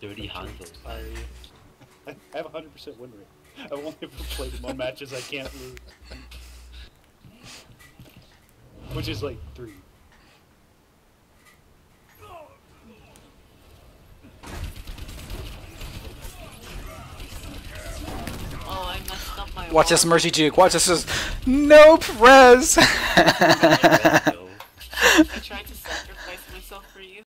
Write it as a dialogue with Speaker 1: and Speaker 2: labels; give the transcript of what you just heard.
Speaker 1: Dirty Hanzos.
Speaker 2: I, I have a hundred percent win rate. I've only ever played in one matches I can't lose, which is like three.
Speaker 3: Oh, I messed
Speaker 4: Watch this mercy juke. Watch this. is- Nope, res.
Speaker 3: I tried to sacrifice myself for you.